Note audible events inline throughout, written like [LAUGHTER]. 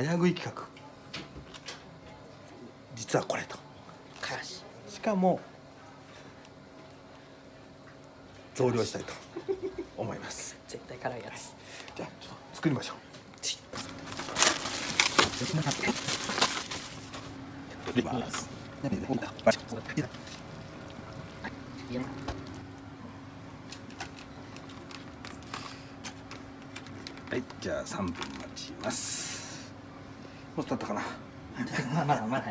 早食い企画。実はこれと。からししかも増量したいと。思います。絶対辛いやつ。じゃあちょっと作りましょう。リバースはい。じゃあ3分待ちますもう経ったかな。ま [LAUGHS] あまだまだ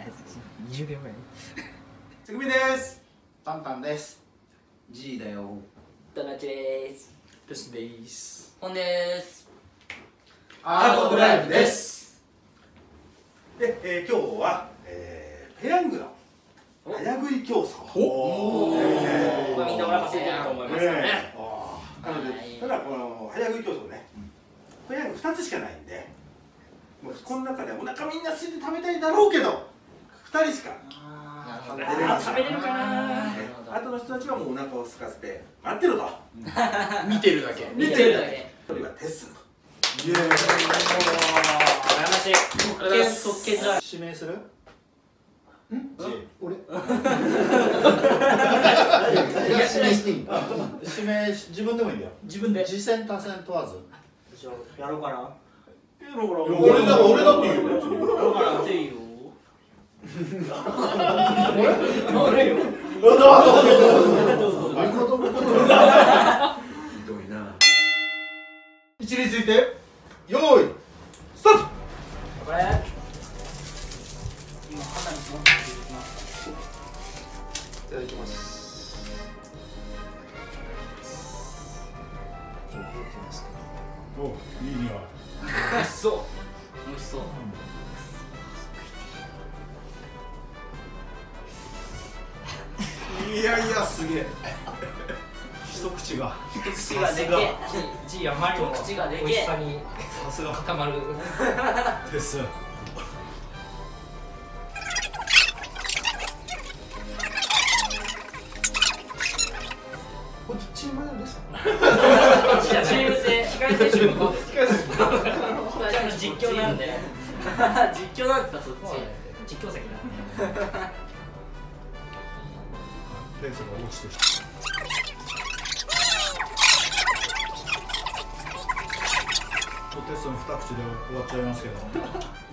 20秒ぐらいつぐみです。タンタンです。G だよ。ドナチです。ペスです。本ですアートブライブです。で、えー、今日は、えー、ペヤングの早食い競争お。えこれみんなお腹空いてると思いますよね。ねなので、はい。ただこの早食い競争ね、ペヤング2つしかないんでもうこの中でお腹みんな空いて食べたいだろうけど2人しか。あ食べーれるかな。ねあとの人たちはもうお腹を空かせて待ってろと。[LAUGHS] 見てるだけ。見てるだけ。1人はテッスンと。イエーイ。羨ましい。特権特権じゃ指名する？ん？俺？いやしていい指名自分でもいいんだよ。自分で。次戦他戦問わず。じゃあやろうかな俺だ俺だっていいよ別に。ろうかなっていいよ？あれよ位置について用意スタートこれ今肌に持ってきますいただきますおいい匂い。美味しそう。美味しそう。いやいやすげえ。一口が。一口がでけえ。じいあまりの一口がでけえ。美味しさにさすが固まる。です。こっちチームですか？チーム制機械選手の方ですじゃあ実況なんで。[LAUGHS] 実況なんですかそっち。実況席だペースが落ちてきた。テストの二口で終わっちゃいますけど、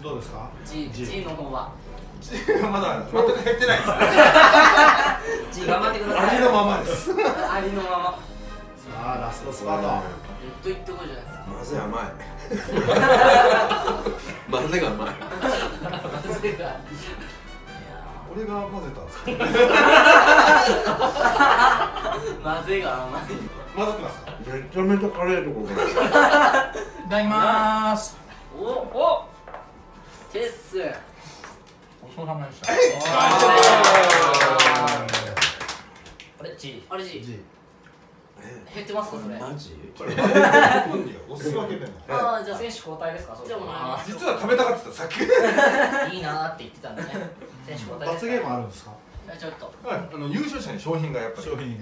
どうですか？G, G の方は。[LAUGHS] まだ全く減ってない。です G 頑張ってください。味のままです。ありのまま。さあラストスパート。ずっと言ってこいじゃないですか。混ぜ甘い。[LAUGHS] 混ぜが甘い。それが。俺が混ぜたんですか？混ぜが甘い。混ざってますか？めちゃめちゃ辛いところからいただきまーす。おおテッス。ごちそうさまでしたあれ G あれ G G。減ってますかそれマジおすすめはけてんの。ああじゃあ選手交代ですか？それ実は食べたかったさっき。ー [LAUGHS] いいなーって言ってたんでね。選手交代罰ゲームあるんですか？じゃあちょっと。はいあの優勝者に商品がやっぱり。商品。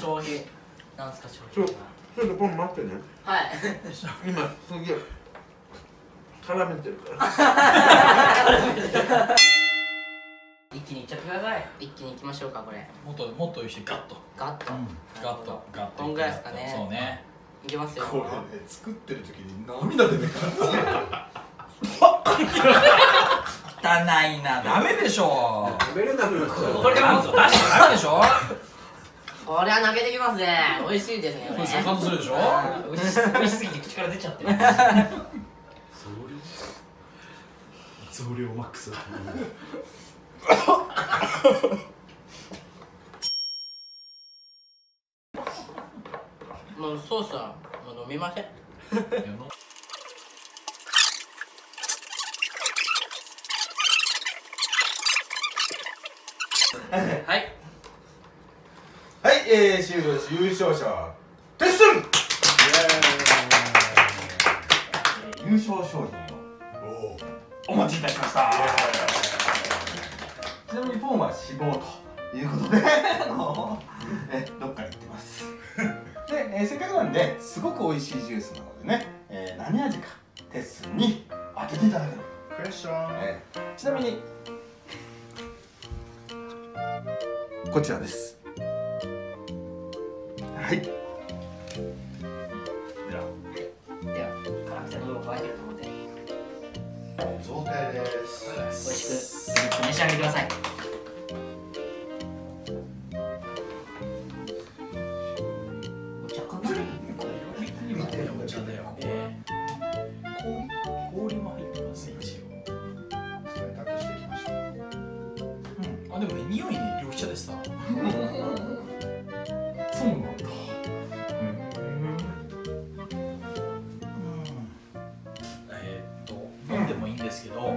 商品。なんすか商ちょ品ちょっとポン待ってね。はい。[LAUGHS] 今すげえ絡めてるから。一 [LAUGHS] 気にいっちゃってください。一気にいきましょうかこれ。もっともっと美味しいガッと。ガッと。ガッと。ガッとこんぐらいですかね。そうね。いきますよ。これね作ってる時に涙出てくる [LAUGHS] 汚いなダメでしょ食べれなくな。っちゃうこれは出しちゃダメでしょ。これは投げてきますね。美味しいですねこれ感動するでしょ。美味し美味しすぎて口から出ちゃってる増量マックス。もうソースはもう飲みません。[LAUGHS] はい。はいえー、終了です。優勝者はテッスン。優勝商品を。お持ちいたしましたちなみにフォームは脂肪ということで [LAUGHS] えどっか行ってます？[LAUGHS] で、えー、せっかくなんですごく美味しいジュースなのでね、えー、何味かテッスンに当てていただくクエスチョン、えー、ちなみにこちらです。はい。ではでは辛くて喉が渇いてると思って贈呈です。美味しく召し上げてください。と飲んでもいいんですけど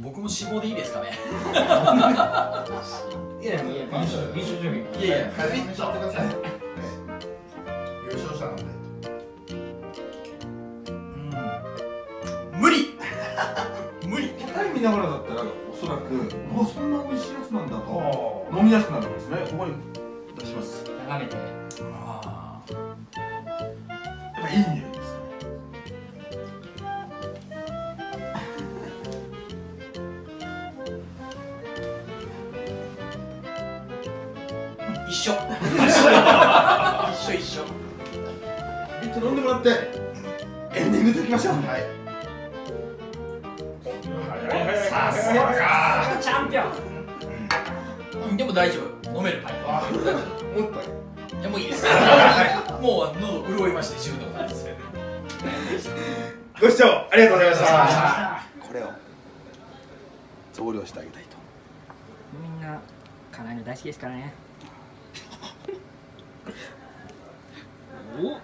僕も脂肪でいいですかね？いやいや飲酒飲酒準備。いやいや早めにしちゃってください。ね優勝者なんで。うん。無理。[LAUGHS] 無理。機械見ながらだったらおそらくうわそんな美味しいやつなんだと飲みやすくなるんですね。ここに出します。眺めて。あーやっぱいい匂い一緒。一緒。一緒ビッと飲んでもらって。エンディングでいきましょう。はい。さすがチャンピオン。うん。でも大丈夫。飲める。タイプあもっと。いやもういいです。もう喉潤いまして十分で。すご視聴ありがとうございました。これを。増量してあげたいと。みんな辛いの大好きですからねお